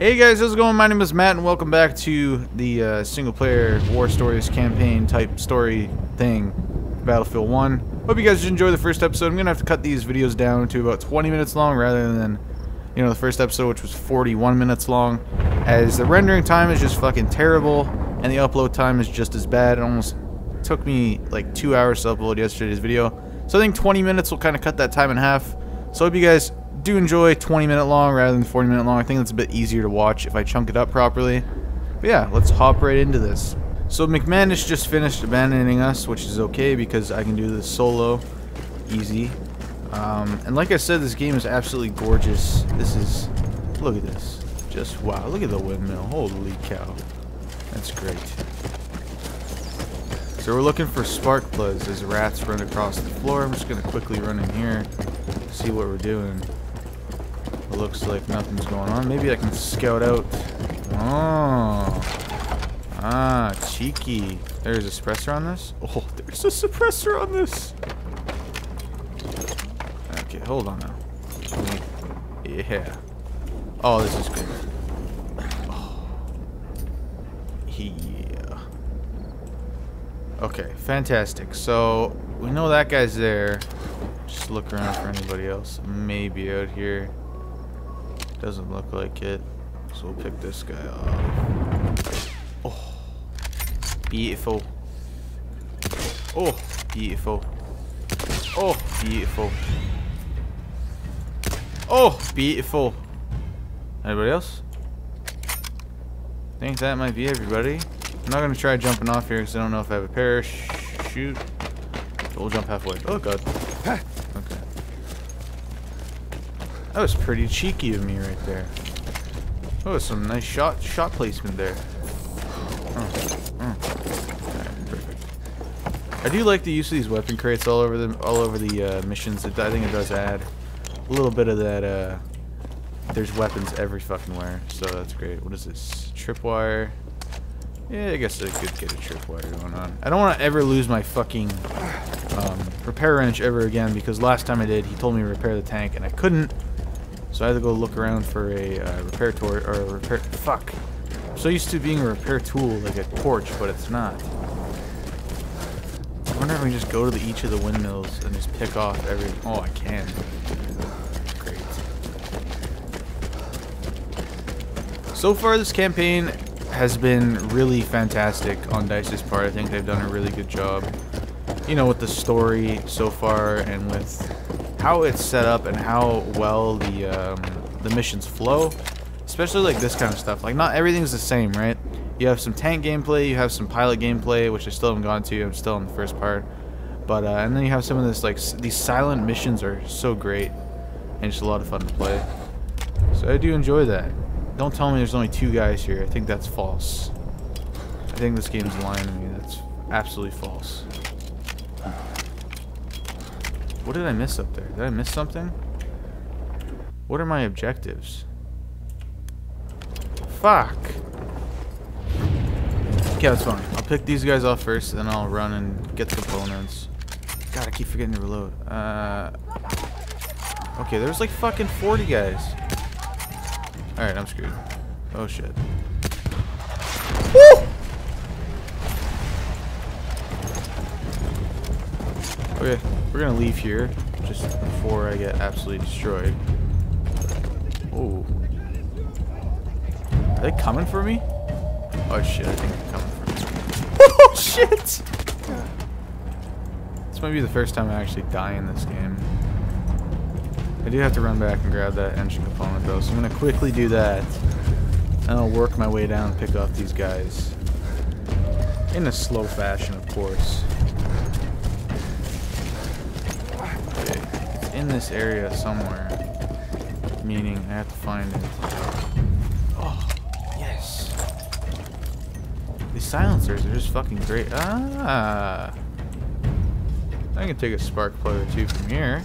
Hey guys, how's it going? My name is Matt and welcome back to the uh, single player War Stories campaign type story thing, Battlefield 1. Hope you guys enjoy the first episode. I'm going to have to cut these videos down to about 20 minutes long rather than, you know, the first episode which was 41 minutes long as the rendering time is just fucking terrible and the upload time is just as bad. It almost took me like two hours to upload yesterday's video. So I think 20 minutes will kind of cut that time in half. So I hope you guys do enjoy 20 minute long rather than 40 minute long. I think that's a bit easier to watch if I chunk it up properly. But yeah, let's hop right into this. So McManus just finished abandoning us, which is okay because I can do this solo, easy. Um, and like I said, this game is absolutely gorgeous. This is, look at this. Just wow, look at the windmill. Holy cow. That's great. So we're looking for spark plugs as rats run across the floor. I'm just going to quickly run in here, see what we're doing. It looks like nothing's going on. Maybe I can scout out. Oh. Ah, cheeky. There's a suppressor on this? Oh, there's a suppressor on this. Okay, hold on now. Yeah. Oh, this is good. Oh. Yeah. Okay, fantastic. So, we know that guy's there. Just look around for anybody else. Maybe out here. Doesn't look like it. So we'll pick this guy off. Oh. Beautiful. Oh, beautiful. Oh, beautiful. Oh, beautiful. Anybody else? I think that might be everybody. I'm not going to try jumping off here because I don't know if I have a parachute. We'll jump halfway. Oh, God. That was pretty cheeky of me right there. Oh, some nice shot shot placement there. Oh, oh. perfect. I do like the use of these weapon crates all over the all over the uh, missions. I think it does add a little bit of that. Uh, there's weapons every fucking where, so that's great. What is this? Tripwire. Yeah, I guess I could get a tripwire going on. I don't want to ever lose my fucking um, repair wrench ever again because last time I did, he told me to repair the tank and I couldn't. So I had to go look around for a uh, repair tool or a repair. Fuck. I'm so used to being a repair tool like a torch, but it's not. I wonder if we can just go to the, each of the windmills and just pick off every. Oh, I can. Great. So far, this campaign has been really fantastic on Dice's part. I think they've done a really good job. You know, with the story so far and with how it's set up and how well the um, the missions flow, especially like this kind of stuff. Like not everything's the same, right? You have some tank gameplay, you have some pilot gameplay, which I still haven't gone to. I'm still in the first part, but uh, and then you have some of this like these silent missions are so great and just a lot of fun to play. So I do enjoy that. Don't tell me there's only two guys here. I think that's false. I think this game's lying to me. That's absolutely false. What did I miss up there? Did I miss something? What are my objectives? Fuck. Okay, that's fine. I'll pick these guys off first, then I'll run and get the components. God, I keep forgetting to reload. Uh, okay, there's like fucking 40 guys. Alright, I'm screwed. Oh shit. Woo! Okay, we're gonna leave here just before I get absolutely destroyed. Oh. Are they coming for me? Oh shit, I think they're coming for me. Oh shit! This might be the first time I actually die in this game. I do have to run back and grab that engine component though, so I'm gonna quickly do that. And I'll work my way down and pick off these guys. In a slow fashion, of course. In this area somewhere. Meaning I have to find it. Oh, yes. These silencers are just fucking great. Ah. I can take a spark plug or two from here.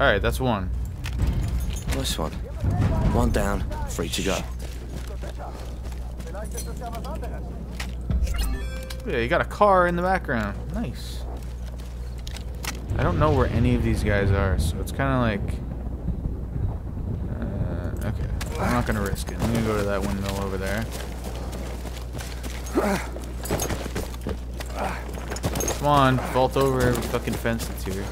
Alright, that's one. Nice one. One down, free to go. Yeah, you got a car in the background. Nice. I don't know where any of these guys are, so it's kind of like... Uh, okay. I'm not gonna risk it. I'm gonna go to that windmill over there. Come on, vault over every fucking fence that's here.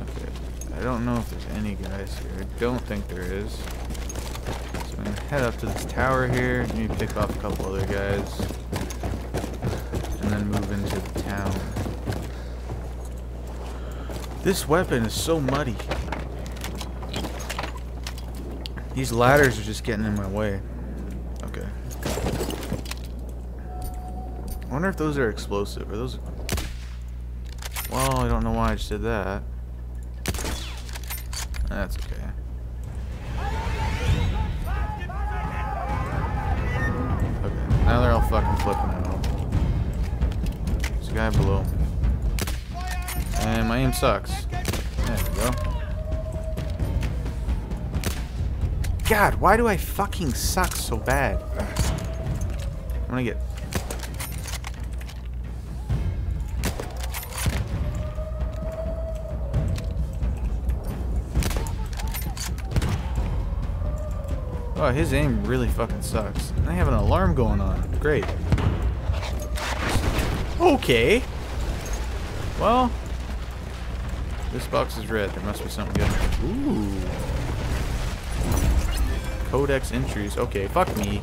Okay. I don't know if there's any guys here. I don't think there is. So I'm gonna head up to this tower here, maybe pick off a couple other guys. And then move into the town. This weapon is so muddy. These ladders are just getting in my way. Okay. I wonder if those are explosive. Are those... Well, I don't know why I just did that. That's sucks. There we go. God, why do I fucking suck so bad? I'm gonna get... Oh, his aim really fucking sucks. And I have an alarm going on. Great. Okay. Well, this box is red. There must be something good. Ooh. Codex entries. Okay, fuck me.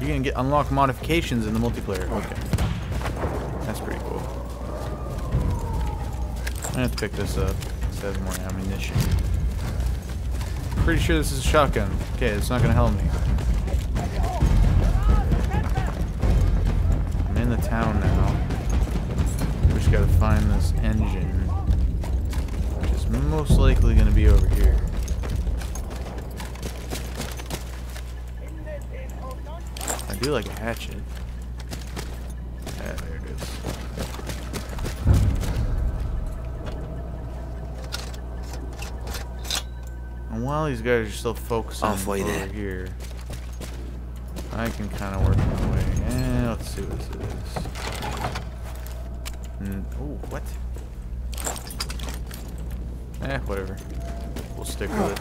You can get unlock modifications in the multiplayer. Okay. That's pretty cool. I have to pick this up. This has more ammunition. Pretty sure this is a shotgun. Okay, it's not gonna help me. I'm in the town now. Just gotta find this engine. Which is most likely gonna be over here. I do like a hatchet. Yeah, there it is. And while these guys are still focusing Halfway over there. here, I can kind of work my way. Eh, let's see what this is. Mm, oh, what? Eh, whatever. We'll stick with it.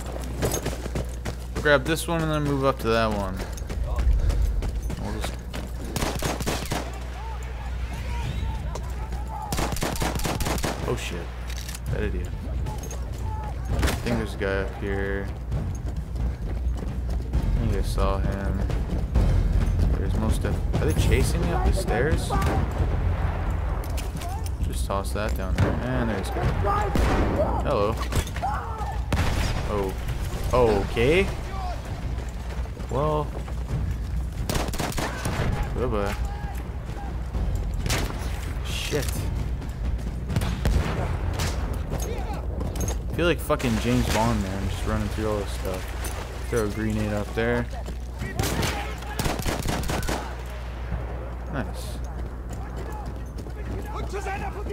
We'll grab this one and then move up to that one. We'll just... Oh shit. Bad idea. I think there's a guy up here. I think I saw him. There's most of. Are they chasing me up the stairs? Just toss that down there. And there's. Hello. Oh. Okay. Well. Goodbye. Shit. I feel like fucking James Bond, man, just running through all this stuff. Throw a grenade up there. Nice.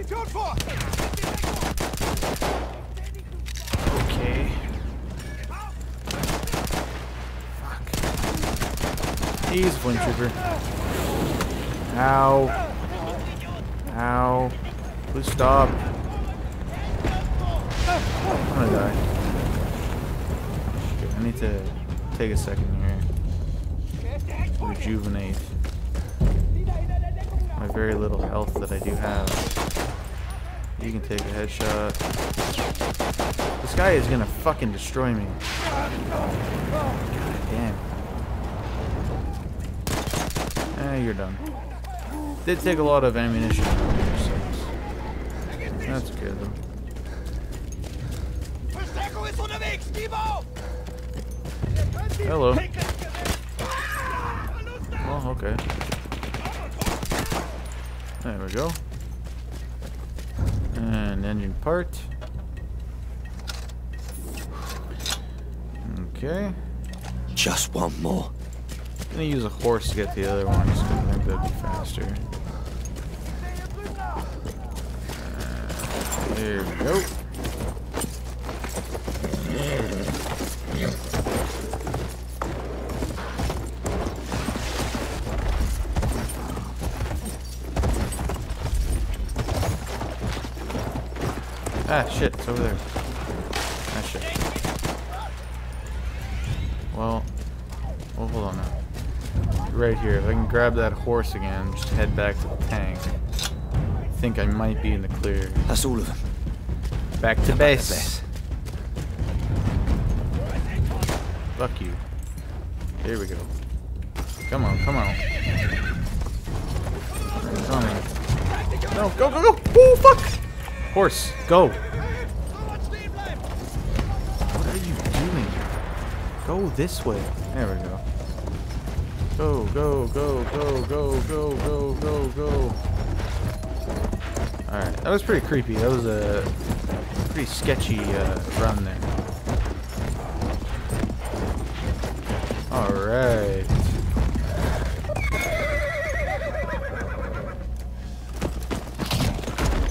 Zu seiner Okay. Fuck. He's Flame Trooper. Ow. Ow. Please stop. I'm gonna die. Shit, I need to take a second here. Rejuvenate. My very little health that I do have. You can take a headshot. This guy is gonna fucking destroy me. God damn. Eh, you're done. Did take a lot of ammunition. That's good though. Hello. Well, okay. There we go. And engine part. Okay. Just one more. I'm gonna use a horse to get the other one, just 'cause I think that'd be faster. Uh, there we go. Ah, shit, it's over there. Ah, shit. Well, well, hold on now. Right here. If I can grab that horse again, just head back to the tank. I think I might be in the clear. That's all of them. Back to base. Bess. Fuck you. Here we go. Come on, come on. Come on. No, go, go, go! Oh, fuck! Horse, go! Go this way. There we go. Go, go, go, go, go, go, go, go, go. Alright, that was pretty creepy. That was a pretty sketchy uh, run there. Alright.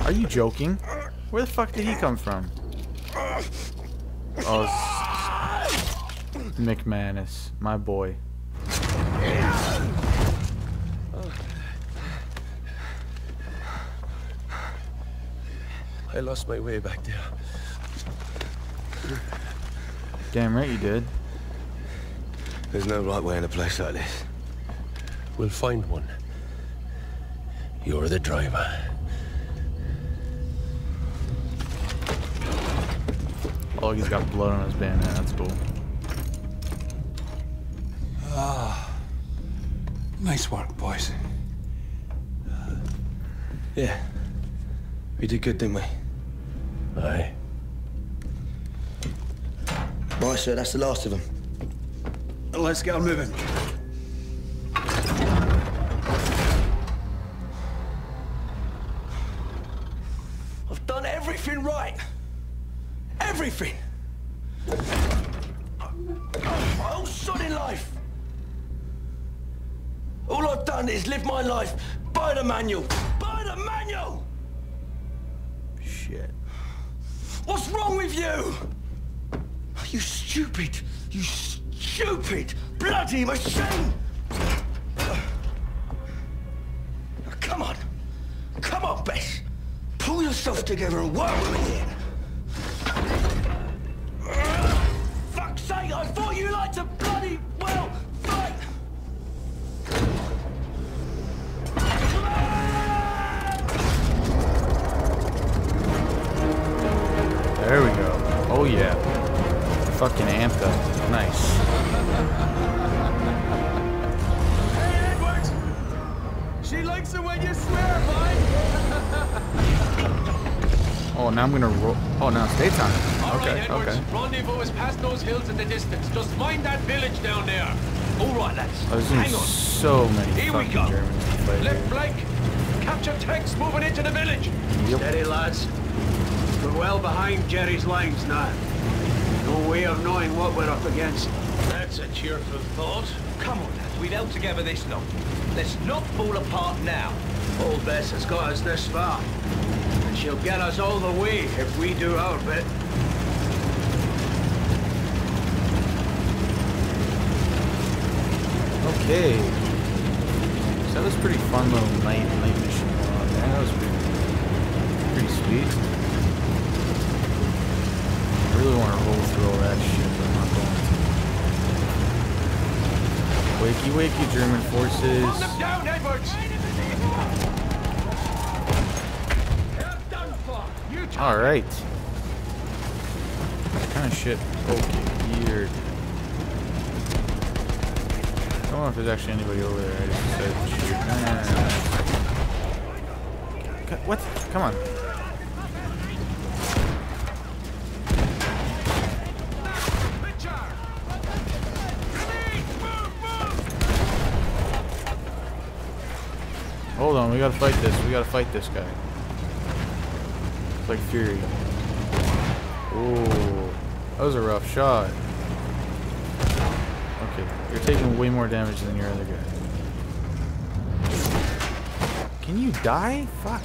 Are you joking? Where the fuck did he come from? Oh, McManus, my boy. I lost my way back there. Damn right you did. There's no right way in a place like this. We'll find one. You're the driver. Oh, he's got blood on his bayonet. That's cool. Ah, nice work, boys. Uh, yeah. We did good, didn't we? Aye. Right, sir, that's the last of them. Let's get on moving. What's wrong with you? You stupid, you stupid bloody machine! Come on. Come on, Bess. Pull yourself together and work with me here. Fucking amped up. Nice. Hey, Edwards! She likes it when you swear, boy! Oh, now I'm gonna roll. Oh, now it's daytime. All right, Okay, Edwards. okay. Rendezvous is past those hills in the distance. Just mind that village down there. All right, lads. Oh, there's Hang on. so many Here we go. Germans to fight Left here. flank. Capture tanks moving into the village. Yep. Steady, lads. We're well behind Jerry's lines now. No way of knowing what we're up against. That's a cheerful thought. Come on, lads. We've held together this long. Let's not fall apart now. Old Bess has got us this far. And she'll get us all the way if we do our bit. Okay. So that was pretty fun little night night mission going. That was pretty, pretty sweet. I really want to roll through all that shit, but I'm not going to. Wakey wakey German forces. them down, Edwards. They're done for. You take Alright. What kind of shit? Okay, here. I don't know if there's actually anybody over there. I just said shoot. Nah. What? Come on. On, we gotta fight this. We gotta fight this guy. It's like Fury. Ooh. That was a rough shot. Okay, you're taking way more damage than your other guy. Can you die? Fuck.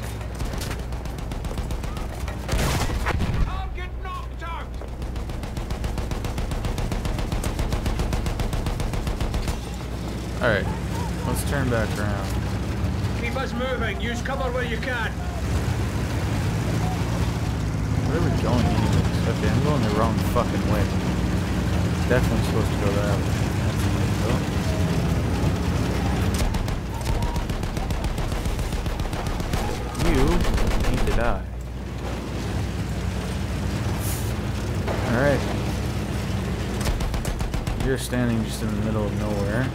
I'll get knocked out. Alright, let's turn back around. Keep us moving. Use cover where you can. Where are we going anyways? Okay, I'm going the wrong fucking way. definitely supposed to go that way. You need to die. Alright. You're standing just in the middle of nowhere.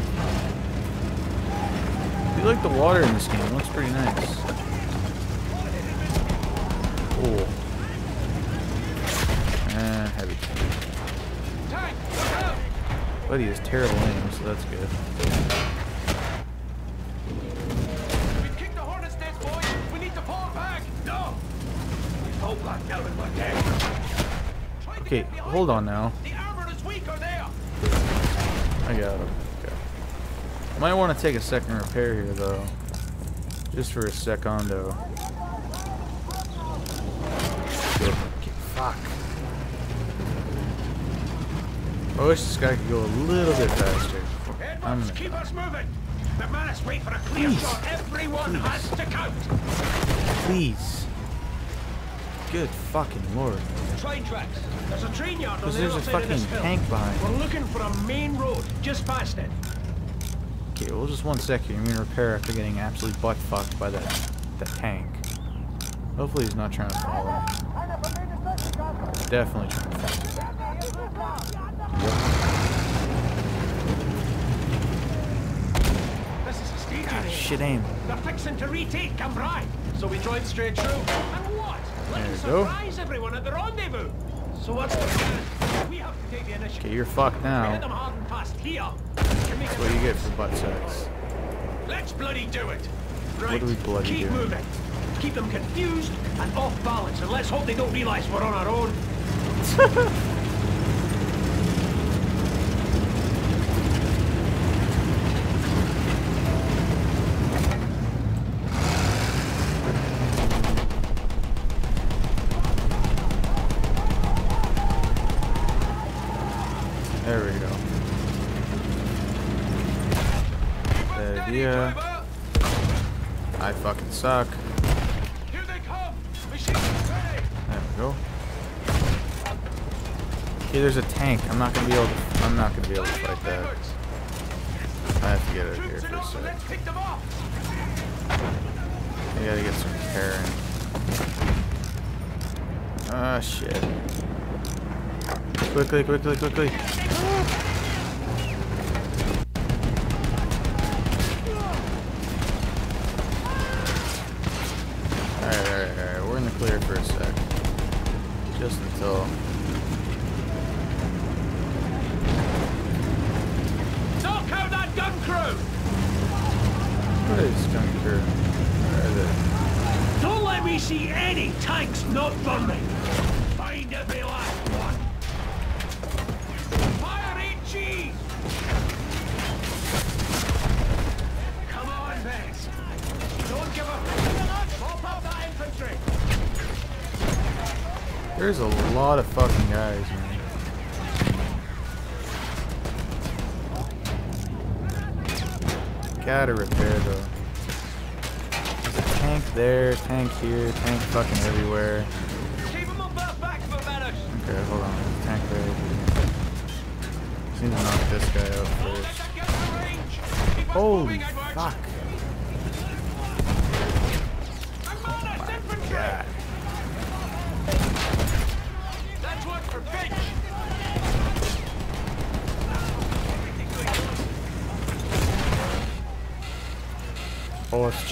Do like the water in this game. It looks pretty nice. Cool. And heavy. Tank, look out! But he has terrible aim, so that's good. We've kicked the Hornet's nest, boys. We need to fall back. No! Hold back down in my day. Try to Okay, hold on now. The armor is weaker there. I got him. Okay. Might want to take a second repair here, though. Just for a secondo. Good. Okay, fuck. I wish this guy could go a little bit faster. I'm gonna keep us moving. The McManus, wait for a clear Please. shot. Everyone has to count. Please. Good fucking lord. Train tracks. There's a train yard on Because the other side of this fucking hill. tank behind We're looking for a main road just past it. Okay, well just one sec here. I'm gonna repair after getting absolutely butt fucked by that that tank. Hopefully he's not trying to follow me. Definitely trying to follow me. This is a stage God, shit aim. They're fixing to retake Cambrai. So we drive straight through. And what? There Let's we go. surprise everyone at the rendezvous. So what's the plan? We have to take the initiative. Okay, you're fucked now. them hard and fast here. Can make That's what you get for butt sex. Let's bloody do it. Right. do we bloody Keep do? moving. Keep them confused and off balance, and let's hope they don't realize we're on our own. There we go. The idea. Driver, I fucking suck. here they come. Machines ready. There we go. Okay, there's a tank. I'm not gonna be able to. I'm not gonna be able to fight that. I have to get out of here for a sec. I gotta get some in. Ah, shit. Quickly, quickly, quickly. Alright, alright, alright. We're in the clear for a sec. Just until. Knock out that gun crew! What is gun crew? Where are they? Don't let me see any tanks not burning. There's a lot of fucking guys, man. Gotta repair though. There's a tank there, tank here, tank fucking everywhere. Keep them up that back for minutes. Okay, hold on. Tank right here. Just need to knock this guy out first. that get out of range. Keep us Holy fuck.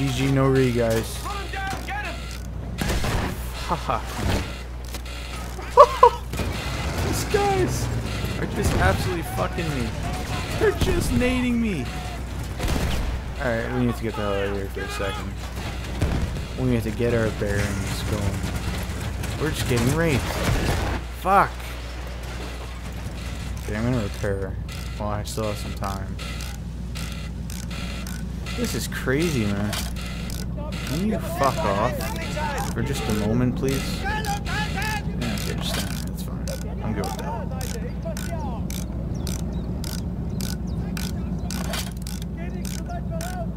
GG no re, guys. Run him down. Haha. These guys are just absolutely fucking me. They're just nading me. Alright, we need to get the hell out of here for a second. We need to get our bearings going. We're just getting raped. Fuck. Okay, I'm gonna repair. Well, I still have some time. This is crazy, man. Can you fuck off for just a moment, please? Yeah, okay, just stand there. That's fine. I'm good with that.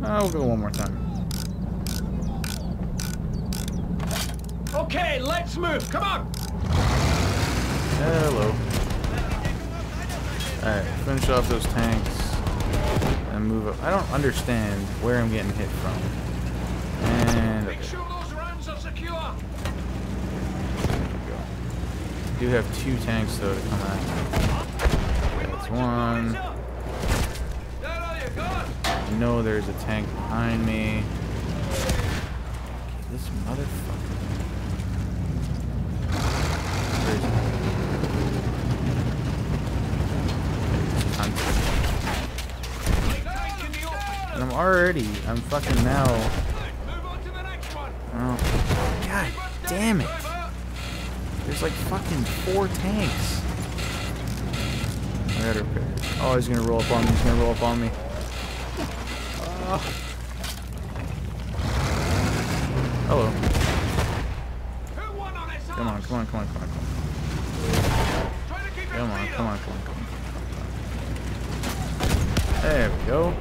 Uh, we'll go one more time. Okay, let's move. Come on. Hello. Alright, finish off those tanks and move up. I don't understand where I'm getting hit from. Make sure those rams are secure. do have two tanks though to come at. That's one. There are you gone. I know there's a tank behind me. Okay, this motherfucker. Where is he? I'm- Tank in the open. And I'm already, I'm fucking now. Damn it. There's like fucking four tanks. I gotta repair. Oh, he's gonna roll up on me. He's gonna roll up on me. Ah. Hello. Come on, come on, come on, come on, come on. Come on, come on, come on, come on. There we go.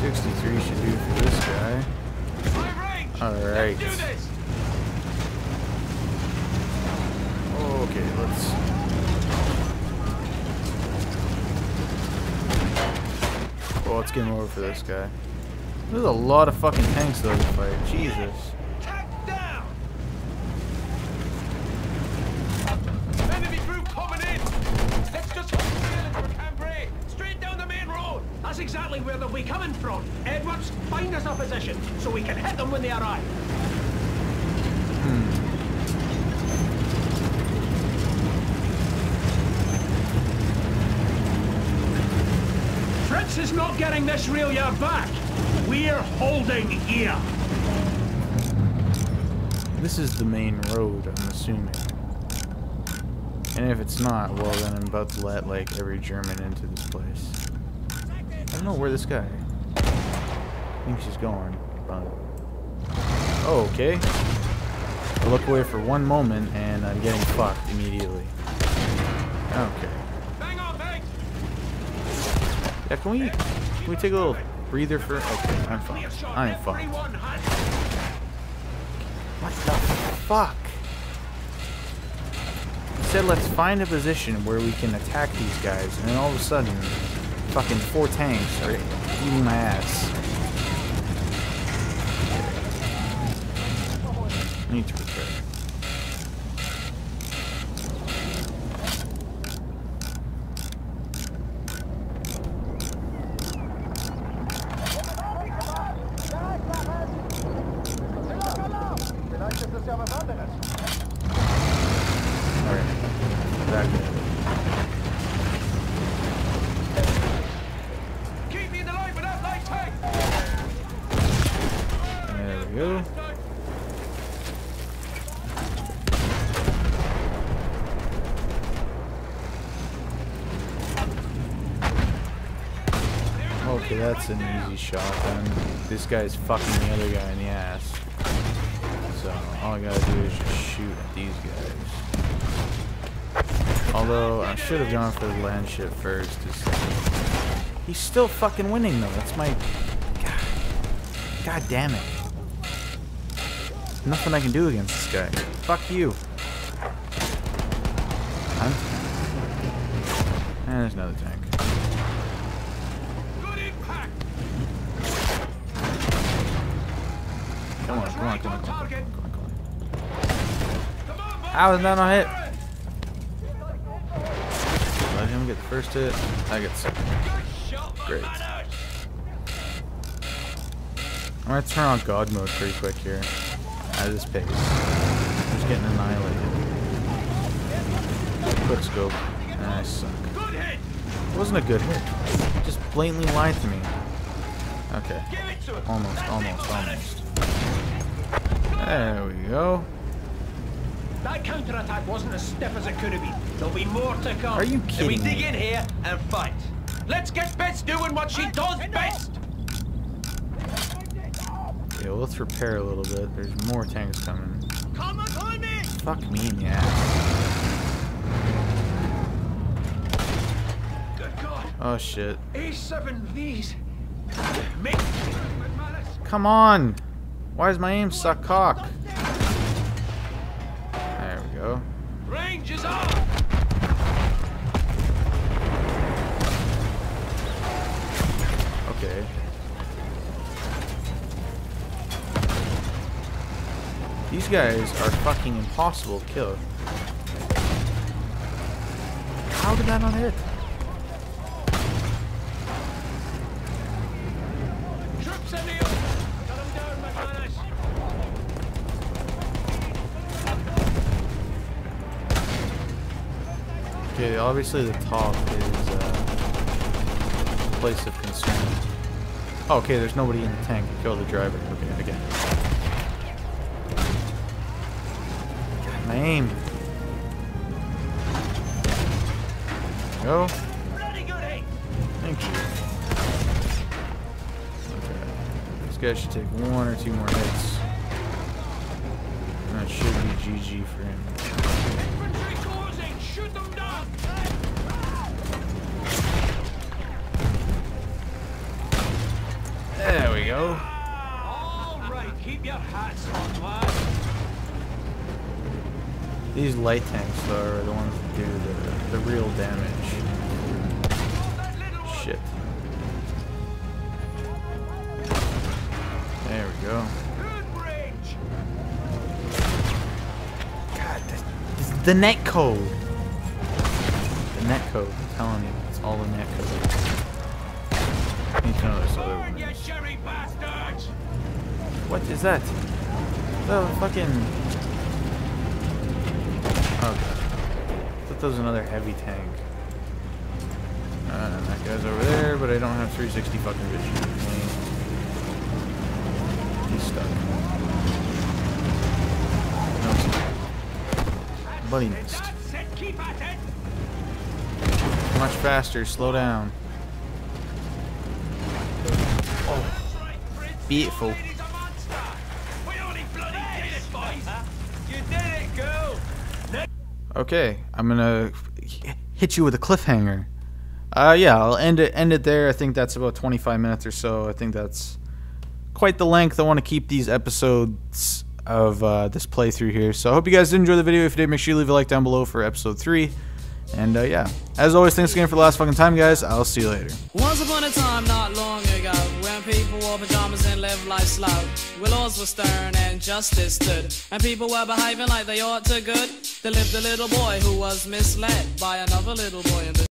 Sixty-three should do for this guy. High range. All right. Let's do this. Okay, let's. Get him over for this guy. There's a lot of fucking tanks though to fight. Jesus. Tack down. Enemy group coming in. Let's just hold sail into Cambrai. Straight down the main road. That's exactly where they'll be coming from. Edwards, find us a position so we can hit them when they arrive. Fritz is not getting this rail yard back. We're holding here. This is the main road, I'm assuming. And if it's not, well then I'm about to let like every German into this place. I don't know where this guy thinks he's going, but oh, okay. I look away for one moment and I'm getting fucked immediately. Okay. Yeah, can we can we take a little breather for? Okay, I'm fine. I'm fine. What the fuck? He said let's find a position where we can attack these guys, and then all of a sudden, fucking four tanks are eating my ass. I need to repair. Alright. Back in. keep me in the light with that light tank. There we go. Okay, that's an easy shot then. This guy's fucking the other guy in the ass. So all I gotta do is just shoot at these guys. Although I should have gone for the land ship first. He's still fucking winning though. That's my God. God damn it. Nothing I can do against this guy. Fuck you. And there's another tank. Is that not on hit? Let him get the first hit. I get second. Great. I'm gonna turn on God mode pretty quick here. At this pace. I'm just getting annihilated. Quick scope. I suck. It wasn't a good hit. He just blatantly lied to me. Okay. Almost, almost, almost. There we go. That counterattack wasn't as stiff as it could have been. There'll be more to come. Are you kidding Then we dig me? in here and fight. Let's get Bess doing what she does best. Yeah, well, let's repair a little bit. There's more tanks coming. Come on, me. Fuck me in the ass. Good God. Oh shit. A7 Vs. Make. Come on! Why does my aim suck cock? These guys are fucking impossible to kill. How did that not hit? Troops in the open! Got him down, McManus! Okay, obviously the top is uh, place of concern. Oh, okay, there's nobody in the tank. Kill the driver. Okay, again. God, my aim. Go. Bloody good aim! Thank you. Okay. This guy should take one or two more hits. And that should be GG for him. Infantry closing! Shoot them down! There we go. All right, keep your hats on, lad. These light tanks, though, are the ones that do the, the real damage. That little one. Shit. There we go. God, this, this is the net code. The net code, I'm telling you, it's all the net code. Need to know this other one. you Jerry bastards! What is that? The fucking. Okay. Thought that was another heavy tank. Uh, that guy's over there, but I don't have 360 fucking vision. He's stuck. No. But missed. Much faster, slow down. Prince. Beautiful. Okay, I'm gonna hit you with a cliffhanger. Uh, yeah, I'll end it end it there. I think that's about 25 minutes or so. I think that's quite the length. I want to keep these episodes of uh, this playthrough here. So I hope you guys did enjoy the video. If you did, make sure you leave a like down below for episode three. And uh, yeah, as always, thanks again for the last fucking time, guys. I'll see you later. Once upon a time, not long ago, when people wore pajamas and lived life slow, where laws were stern and justice stood, and people were behaving like they ought to good, there lived a little boy who was misled by another little boy in the